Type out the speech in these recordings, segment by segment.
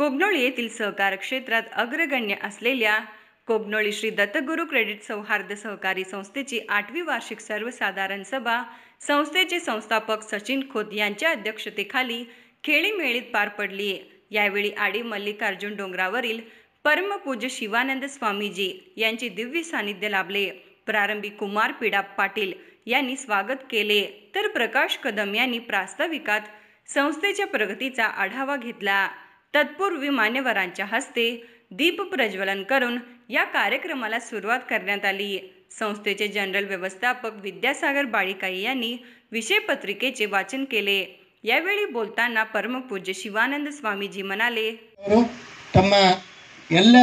कोगनोळी येथील सहकार क्षेत्रात अग्रगण्य असलेल्या कोगनोळी श्री दत्तगुरू क्रेडिट सौहार्द सहकारी संस्थेची आठवी वार्षिक सर्वसाधारण सभा संस्थेचे संस्थापक सचिन खोत यांच्या अध्यक्षतेखाली खेळीमेळीत पार पडली यावेळी आडी मल्लिकार्जुन डोंगरावरील परमपूज्य शिवानंद स्वामीजी यांचे दिव्य सानिध्य लाभले. प्रारंभी कुमार पिडा पाटील यांनी स्वागत केले. तर प्रकाश कदम यांनी प्रास्ताविकात संस्थेच्या प्रगतीचा आढावा घेतला. तत्पूर्वी मान्यवरांच्या हस्ते दीप प्रज्वलन करून या कार्यक्रमाला सुरुवात करण्यात आली संस्थेचे जनरल व्यवस्थापक विद्यासागर बाळीकाई यांनी विषय पत्रिकेचे वाचन केले यावेळी बोलताना परमपूज्य ಶಿವಾನಂದ ಸ್ವಾಮೀಜಿ म्हणाले ಅವರು ತಮ್ಮ ಎಲ್ಲ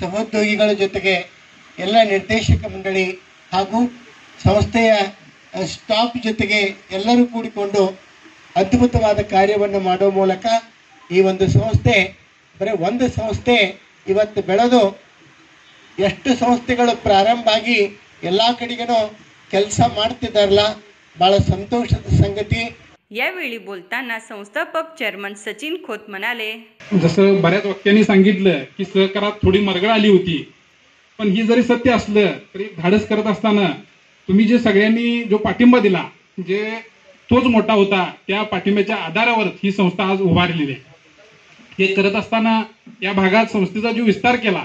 ಸಹೋದ್ಯೋಗಿಗಳ ಜೊತೆಗೆ ಎಲ್ಲ ನಿರ್ದೇಶಕ ಮಂಡಳಿ ಹಾಗೂ ಸಂಸ್ಥೆಯ ಅ, ಸ್ಟಾಫ್ ಜೊತೆಗೆ ಎಲ್ಲರೂ ಕೂಡಿಕೊಂಡು ಅದ್ಭುತವಾದ ಕಾರ್ಯವನ್ನು ಮಾಡುವ ಮೂಲಕ ಈ ಒಂದು ಸಂಸ್ಥೆ ಬರೀ ಒಂದು ಸಂಸ್ಥೆ ಇವತ್ತು ಬೆಳೆದು ಎಷ್ಟು ಸಂಸ್ಥೆಗಳು ಪ್ರಾರಂಭ ಆಗಿ ಎಲ್ಲ ಕಡೆಗೂ ಕೆಲಸ ಮಾಡ್ತಿದ್ದಾರಲ್ಲ ಭಾಳ ಸಂತೋಷದ ಸಂಗತಿ यावेळी बोलताना संस्थापक चेअरमन सचिन खोत म्हणाले जसं बऱ्याच वक्त्यांनी सांगितलं की सहकारात थोडी मरगळ आली होती पण ही जरी सत्य असलं तरी धाडस करत असताना तुम्ही जे सगळ्यांनी जो पाठिंबा दिला जे तोच मोठा होता त्या पाठिंब्याच्या आधारावर ही संस्था आज उभारलेली आहे हे करत असताना या भागात संस्थेचा जो विस्तार केला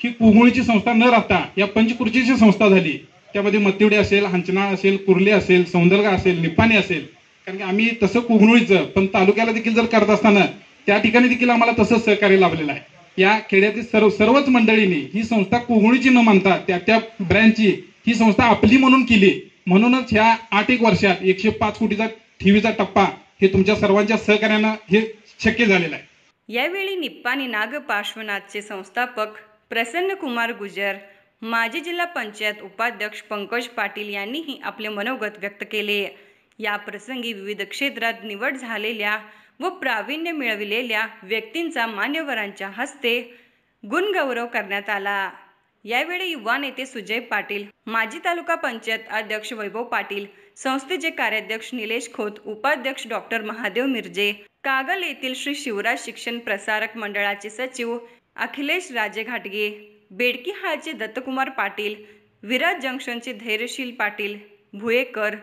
ही कुगुळीची संस्था न राहता या पंचकृतीची संस्था झाली. त्यामध्ये मतिवडे असेल हंचनाळ असेल कुर्ले असेल सौंदर्गा असेल निपाणी असेल. कारण की आम्ही तसं कुगणुळीचं पण तालुक्याला देखील जर करत असताना त्या ठिकाणी देखील आम्हाला तसंच सहकार्य लाभलेलं आहे. या खेड्यातील सर्व सर्वच मंडळींनी ही संस्था कुगणुळीची न मानता त्या त्या ब्रँडची ही संस्था आपली म्हणून केली. म्हणूनच ह्या आठ एक वर्षात एकशे पाच कोटीचा ठेवीचा टप्पा हे तुमच्या सर्वांच्या सहकार्यानं हे शक्य झालेलं आहे. यावेळी निप्पाणी नागपार्श्वनाथचे संस्थापक प्रसन्न कुमार गुजर माजी जिल्हा पंचायत उपाध्यक्ष पंकज पाटील यांनीही आपले मनोगत व्यक्त केले. या प्रसंगी विविध क्षेत्रात निवड झालेल्या व प्रावीण्य मिळविलेल्या व्यक्तींचा मान्यवरांच्या हस्ते गुणगौरव करण्यात आला. यावेळी युवा नेते सुजय पाटील माजी तालुका पंचायत अध्यक्ष वैभव पाटील संस्थेचे कार्याध्यक्ष निलेश खोत उपाध्यक्ष डॉक्टर महादेव मिरजे कागल येथील श्री शिवराज शिक्षण प्रसारक मंडळाचे सचिव अखिलेश राजे घाटगे बेडकी हाळचे दत्तकुमार पाटील विराज जंक्शनचे धैर्यशील पाटील भुयेकर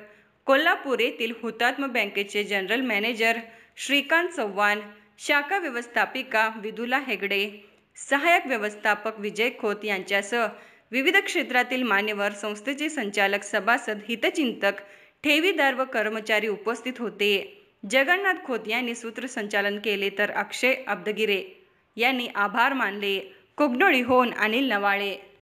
कोल्हापूर येथील हुतात्मा बँकेचे जनरल मॅनेजर श्रीकांत चव्हाण शाखा व्यवस्थापिका विदुला हेगडे सहाय्यक व्यवस्थापक विजय खोत यांच्यासह विविध क्षेत्रातील मान्यवर संस्थेचे संचालक सभासद हितचिंतक ठेवीदार व कर्मचारी उपस्थित होते. जगन्नाथ खोत यांनी सूत्रसंचालन केले तर अक्षय अब्दगिरे यांनी आभार मानले. कुगनोळीहून अनिल नवाळे.